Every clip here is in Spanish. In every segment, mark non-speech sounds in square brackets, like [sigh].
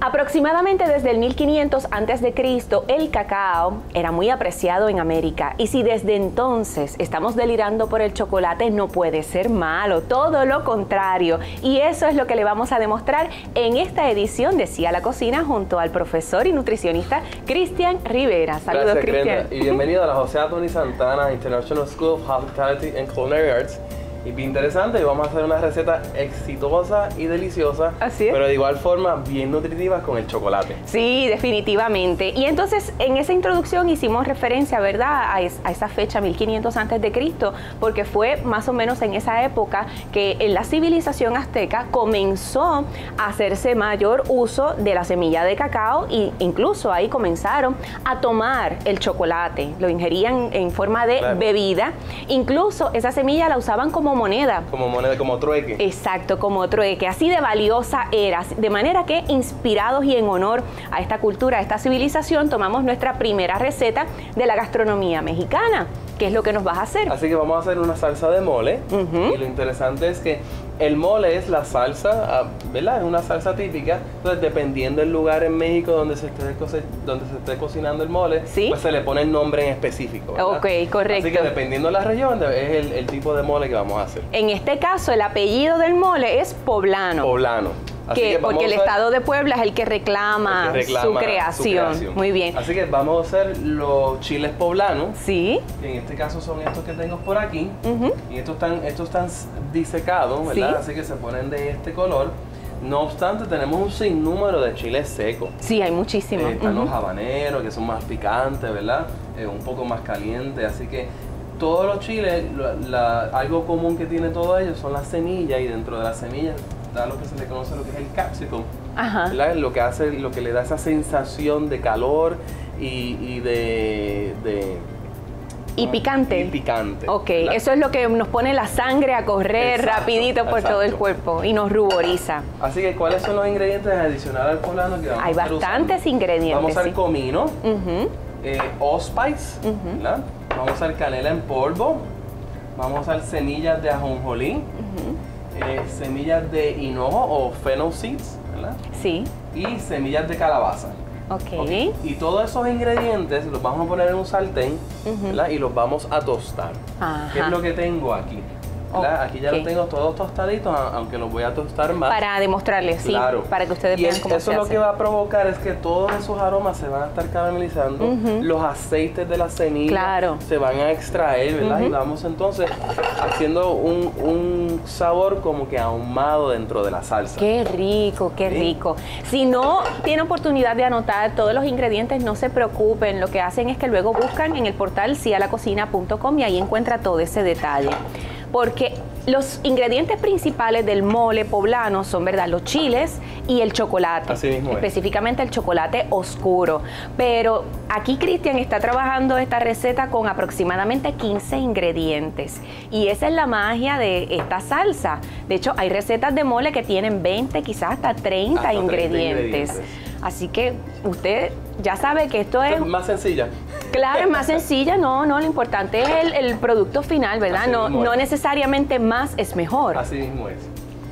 Aproximadamente desde el 1500 a.C., el cacao era muy apreciado en América. Y si desde entonces estamos delirando por el chocolate, no puede ser malo, todo lo contrario. Y eso es lo que le vamos a demostrar en esta edición de CIA la Cocina junto al profesor y nutricionista Cristian Rivera. Saludos, Cristian. Y bienvenido a la José Antonio Santana International School of Hospitality and Culinary Arts y bien interesante. Y vamos a hacer una receta exitosa y deliciosa. Así es. Pero de igual forma bien nutritiva con el chocolate. Sí, definitivamente. Y entonces en esa introducción hicimos referencia, ¿verdad? A, esa fecha 1500 antes de Cristo, porque fue más o menos en esa época que en la civilización azteca comenzó a hacerse mayor uso de la semilla de cacao e incluso ahí comenzaron a tomar el chocolate. Lo ingerían en forma de bebida. Incluso esa semilla la usaban como moneda. Como moneda, como trueque. Exacto, como trueque. Así de valiosa era. De manera que, inspirados y en honor a esta cultura, a esta civilización, tomamos nuestra primera receta de la gastronomía mexicana. ¿Qué es lo que nos vas a hacer? Así que vamos a hacer una salsa de mole. Y lo interesante es que el mole es la salsa, ah, ¿verdad? Es una salsa típica. Entonces, dependiendo del lugar en México donde se esté, donde se esté cocinando el mole, pues se le pone el nombre en específico. Ok, correcto. Así que dependiendo de la región, es el, el tipo de mole que vamos a hacer. En este caso, el apellido del mole es poblano. Poblano porque el Estado de Puebla es el que, reclama, su, creación. Muy bien. Así que vamos a hacer los chiles poblanos. Sí. Que en este caso son estos que tengo por aquí. Y estos están, estos están disecados, ¿verdad? Así que se ponen de este color. No obstante, tenemos un sinnúmero de chiles secos. Sí, hay muchísimos. Eh, están los habaneros, que son más picantes, ¿verdad? Eh, un poco más calientes. Así que todos los chiles, algo común que tiene todos ellos son las semillas y dentro de las semillas da lo que se le conoce lo que es el capsicum, lo que hace, lo que le da esa sensación de calor y, de, y picante. Y picante. Ok, eso es lo que nos pone la sangre a correr rapidito por todo el cuerpo y nos ruboriza. Así que, ¿cuáles son los ingredientes adicionales al poblano que vamos Hay bastantes ingredientes. Vamos a usar comino, eh, allspice, vamos a usar canela en polvo, vamos a usar semillas de ajonjolí, eh, semillas de hinojo o fennel seeds, ¿verdad? Sí. Y semillas de calabaza. Ok. Y todos esos ingredientes los vamos a poner en un sartén ¿verdad? y los vamos a tostar. Ajá. ¿Qué es lo que tengo aquí? Aquí ya lo tengo todos tostaditos, aunque los voy a tostar más. Para demostrarles, sí, para que ustedes vean cómo eso lo que va a provocar es que todos esos aromas se van a estar caramelizando, los aceites de la semilla se van a extraer, ¿verdad? Y vamos entonces haciendo un, sabor como que ahumado dentro de la salsa. Qué rico, qué rico. Si no tiene oportunidad de anotar todos los ingredientes, no se preocupen. Lo que hacen es que luego buscan en el portal cialacocina.com y ahí encuentra todo ese detalle porque los ingredientes principales del mole poblano son, ¿verdad? Los chiles y el chocolate. Así mismo específicamente el chocolate oscuro. Pero aquí Cristian está trabajando esta receta con aproximadamente 15 ingredientes. Y esa es la magia de esta salsa. De hecho, hay recetas de mole que tienen 20, quizás hasta 30, ingredientes. Así que usted ya sabe que esto es... Más sencilla. Claro, es más sencilla, no, no, lo importante es el, producto final, ¿verdad? no, no necesariamente más es mejor. Así mismo es.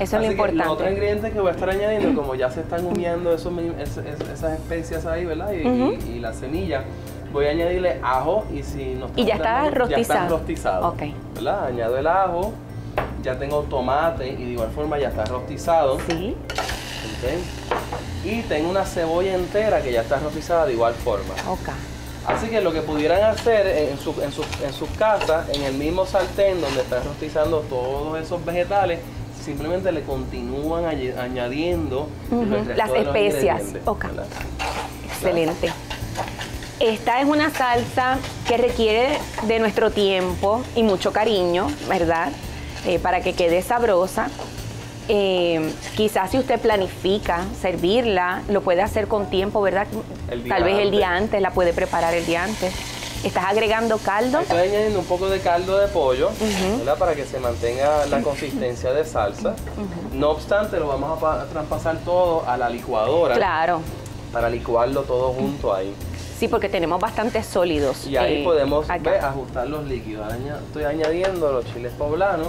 Eso es lo importante. Los otros ingredientes que voy a estar añadiendo, como ya se están uniendo esos, esas especias ahí, ¿verdad? Y, la semilla, voy a añadirle ajo y si no Y ya está rostizado. Ya está rostizado. Ok. ¿Verdad? Añado el ajo, ya tengo tomate y de igual forma ya está rostizado. Sí. Y tengo una cebolla entera que ya está rostizada de igual forma. Ok. Así que lo que pudieran hacer en, su, en, en sus casas, en el mismo sartén donde están rostizando todos esos vegetales, simplemente le continúan añadiendo las especias. Ok. Excelente. Esta es una salsa que requiere de nuestro tiempo y mucho cariño, ¿verdad? Eh, para que quede sabrosa. Eh, quizás si usted planifica servirla, lo puede hacer con tiempo, ¿verdad? Tal vez el día antes, la puede preparar el día antes. ¿Estás agregando caldo? Estoy añadiendo un poco de caldo de pollo, ¿verdad? Para que se mantenga la consistencia de salsa. No obstante, lo vamos a traspasar todo a la licuadora. Claro. Para licuarlo todo junto ahí. Sí, porque tenemos bastantes sólidos. Y ahí eh, podemos ajustar los líquidos. Estoy añadiendo los chiles poblanos.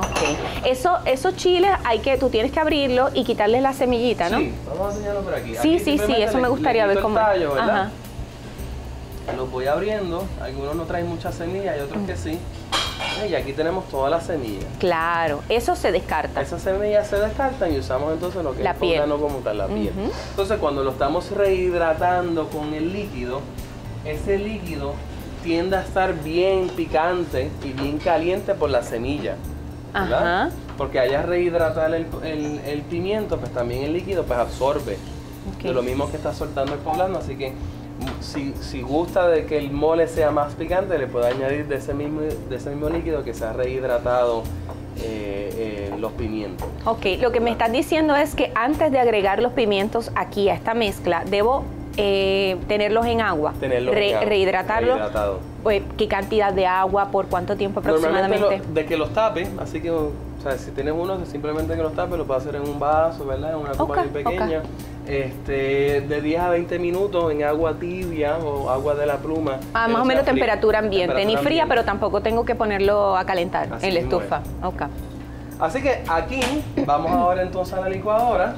Ok. Eso, esos chiles hay que, tú tienes que abrirlo y quitarle la semillita, ¿no? Sí, vamos a enseñarlo por aquí. Sí, Aquí sí, sí, eso le- me gustaría ver cómo. tallo, ¿verdad? Ajá. Los voy abriendo, algunos no traen muchas semillas y otros que sí. Y aquí tenemos todas las semillas. Claro, eso se descarta. Esas semillas se descartan y usamos entonces lo que La es piel. como tal, la piel. Entonces cuando lo estamos rehidratando con el líquido, ese líquido tiende a estar bien picante y bien caliente por la semilla. ¿Verdad? Ajá. Porque allá rehidratar el, el- el pimiento, pues también el líquido pues absorbe de lo mismo que está soltando el poblano, así que mm, si, si gusta de que el mole sea más picante, le puede añadir de ese mismo, de ese mismo líquido que se ha rehidratado eh, eh, los pimientos. Ok, lo que me estás diciendo es que antes de agregar los pimientos aquí a esta mezcla, debo eh, tenerlos en agua, Tenerlos Re- en agua, rehidratarlos. Pues, ¿Qué cantidad de agua? ¿Por cuánto tiempo aproximadamente? lo- de que los tape, así que o sea, si tienes uno, simplemente que los tape, lo puede hacer en un vaso, ¿verdad? En una copa bien pequeña. Este, de 10 a 20 minutos en agua tibia o agua de la pluma. Ah, más o menos fría. temperatura ambiente, ni fría, pero tampoco tengo que ponerlo a calentar Así en la estufa. Ok. Así que aquí vamos ahora entonces a la licuadora.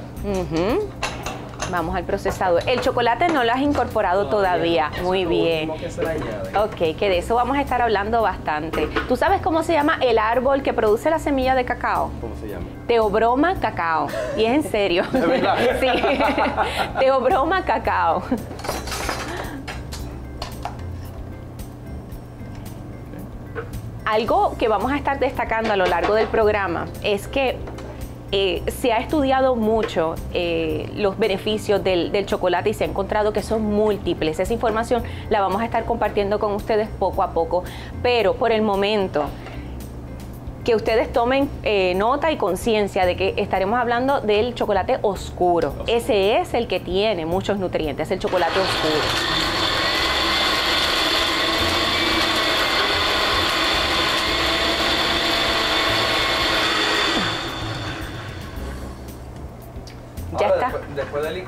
Vamos al procesador. El chocolate no lo has incorporado todavía. Muy bien. que se. Ok, que de eso vamos a estar hablando bastante. ¿Tú sabes cómo se llama el árbol que produce la semilla de cacao? ¿Cómo se llama? Teobroma cacao. Y es en serio. [laughs] ¿De verdad? [laughs] sí. [laughs] Teobroma cacao. Algo que vamos a estar destacando a lo largo del programa es que eh, se ha estudiado mucho eh, los beneficios del, del chocolate y se ha encontrado que son múltiples. Esa información la vamos a estar compartiendo con ustedes poco a poco, pero por el momento que ustedes tomen eh, nota y conciencia de que estaremos hablando del chocolate oscuro. Ese es el que tiene muchos nutrientes, el chocolate oscuro.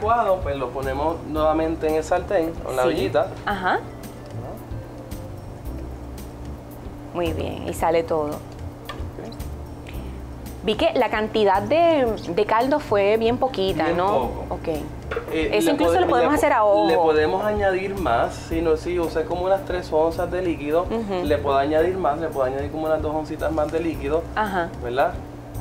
Licuado, pues lo ponemos nuevamente en el sartén con la Sí. ollita. Ajá. Muy bien, y sale todo. Vi que la cantidad de, de caldo fue bien poquita, Bien ¿no? poco. Ok. Eh, Eso incluso pode- lo podemos hacer a ojo. Le podemos añadir más, si no, si usé como unas 3 onzas de líquido, Ujú. le puedo añadir más, le puedo añadir como unas 2 oncitas más de líquido, Ajá. ¿verdad?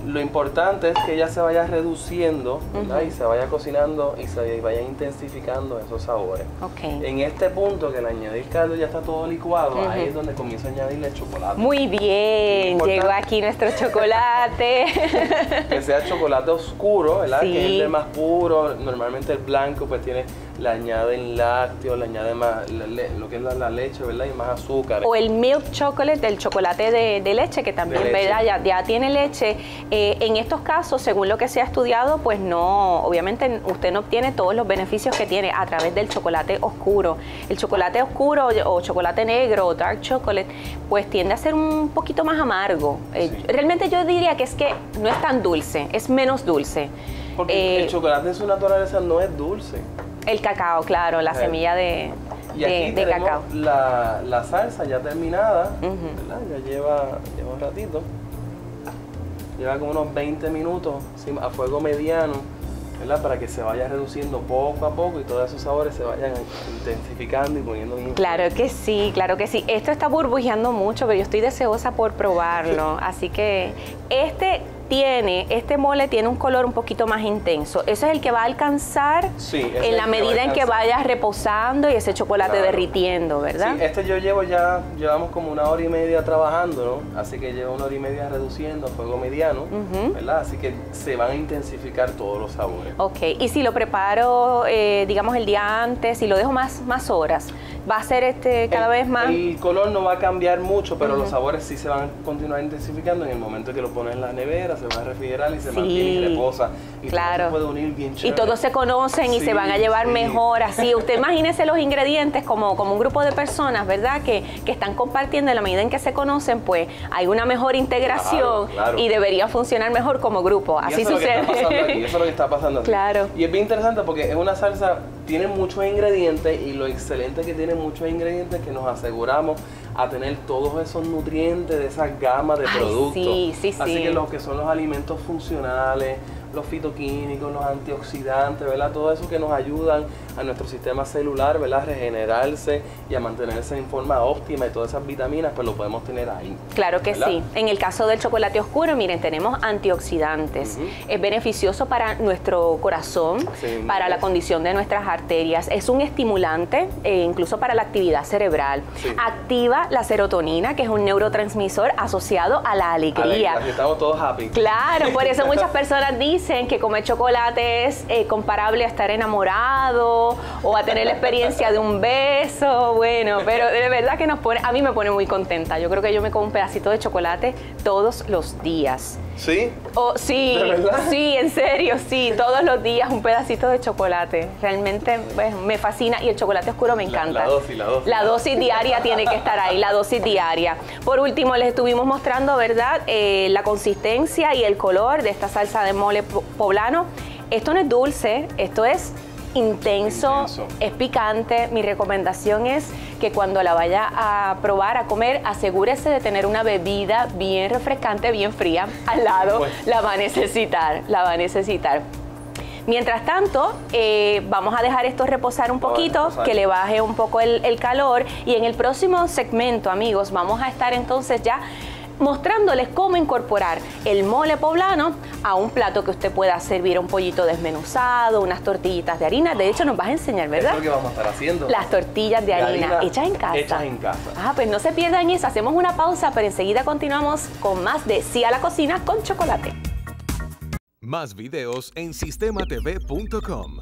Lo importante es que ella se vaya reduciendo. Ujú. Y se vaya cocinando y se vaya intensificando esos sabores. Ok. En este punto que el añadir caldo ya está todo licuado, ahí es donde comienzo a añadirle el chocolate. Muy bien, llegó aquí nuestro chocolate. [laughs] que sea chocolate oscuro, ¿verdad? Sí. Que es el más puro. Normalmente el blanco pues tiene, le añaden lácteos, le añaden más le- lo que es la, la leche, ¿verdad? Y más azúcar. o el milk chocolate, el chocolate de, de leche, que también leche. ¿verdad? Ya, ya tiene leche. Eh, en estos casos, según lo que se ha estudiado, pues no, obviamente usted no obtiene todos los beneficios que tiene a través del chocolate oscuro. El chocolate oscuro o chocolate negro o dark chocolate, pues tiende a ser un poquito más amargo. Eh, Sí. Realmente yo diría que es que no es tan dulce, es menos dulce. Porque Eh, el chocolate en su naturaleza no es dulce. El cacao, claro, la semilla de, Y de- aquí de tenemos cacao. La, la salsa ya terminada. ¿verdad? Ya lleva, lleva un ratito. Lleva como unos 20 minutos a fuego mediano, ¿verdad? Para que se vaya reduciendo poco a poco y todos esos sabores se vayan intensificando y poniendo bien Claro que sí, claro que sí. Esto está burbujeando mucho, pero yo estoy deseosa por probarlo. [laughs] Así que este tiene, este mole tiene un color un poquito más intenso. Eso es el que va a alcanzar Sí, en la medida en que vaya reposando y ese chocolate Claro. derritiendo, ¿verdad? Sí, este yo llevo ya, llevamos como una hora y media trabajando, ¿no? Así que llevo una hora y media reduciendo a fuego mediano. ¿verdad? Así que se van a intensificar todos los sabores. Ok, y si lo preparo, eh, digamos, el día antes, y lo dejo más, más horas, va a ser este cada El- vez más... El color no va a cambiar mucho, pero los sabores sí se van a continuar intensifificando en el momento que lo pones en la nevera, se va a refrigerar y se Sí. mantiene y reposa. Y todo Claro. se puede unir bien Y chévere. todos se conocen y se van a llevar sí. mejor así. Usted imagínese los ingredientes como, como un grupo de personas, ¿verdad? Que, que están compartiendo en la medida en que se conocen, pues hay una mejor integración Claro, claro. y debería funcionar mejor como grupo. Y Así eso es lo que está pasando aquí, sucede. eso es lo que está pasando aquí. [laughs] Claro. Y es bien interesante porque es una salsa, tiene muchos ingredientes y lo excelente que tiene muchos ingredientes que nos aseguramos a tener todos esos nutrientes de esas gamas de Ay, productos. sí, sí, Así sí. que lo que son los alimentos funcionales, los fitoquímicos, los antioxidantes, ¿verdad? Todo eso que nos ayudan a nuestro sistema celular, ¿verdad? A regenerarse y a mantenerse en forma óptima y todas esas vitaminas, pues lo podemos tener ahí. Claro que ¿verdad? sí. En el caso del chocolate oscuro, miren, tenemos antioxidantes. Es beneficioso para nuestro corazón, para la condición de nuestras arterias. Es un estimulante, eh, incluso para la actividad cerebral. Sí. Activa la serotonina, que es un neurotransmisor asociado a la alegría. Alegría, estamos todos happy. Claro, por eso muchas [laughs] personas dicen que comer chocolate es eh, comparable a estar enamorado o a tener la experiencia de un beso, bueno, pero de verdad que nos pone, a mí me pone muy contenta. Yo creo que yo me como un pedacito de chocolate todos los días. ¿Sí? Oh, sí, sí, en serio, sí, todos los días un pedacito de chocolate. Realmente me fascina y el chocolate oscuro me encanta. la dosis, la dosis. La dosis diaria tiene que estar ahí, la dosis diaria. Por último, les estuvimos mostrando, ¿verdad?, Eh, la consistencia y el color de esta salsa de mole po- poblano. Esto no es dulce, esto es intenso, Intenso. es picante. Mi recomendación es que cuando la vaya a probar, a comer, asegúrese de tener una bebida bien refrescante, bien fría al lado. Bueno. La va a necesitar, la va a necesitar. Mientras tanto, eh, vamos a dejar esto reposar un poquito, reposar. que le baje un poco el, el calor. Y en el próximo segmento, amigos, vamos a estar entonces ya mostrándoles cómo incorporar el mole poblano a un plato que usted pueda servir un pollito desmenuzado, unas tortillitas de harina. De hecho, nos vas a enseñar, Eso ¿verdad? es lo que vamos a estar haciendo. Las tortillas de, De harina, harina hechas en casa. hechas en casa. Ah, pues no se pierdan eso. Hacemos una pausa, pero enseguida continuamos con más de Sí a la cocina con chocolate. Más videos en sistematv.com.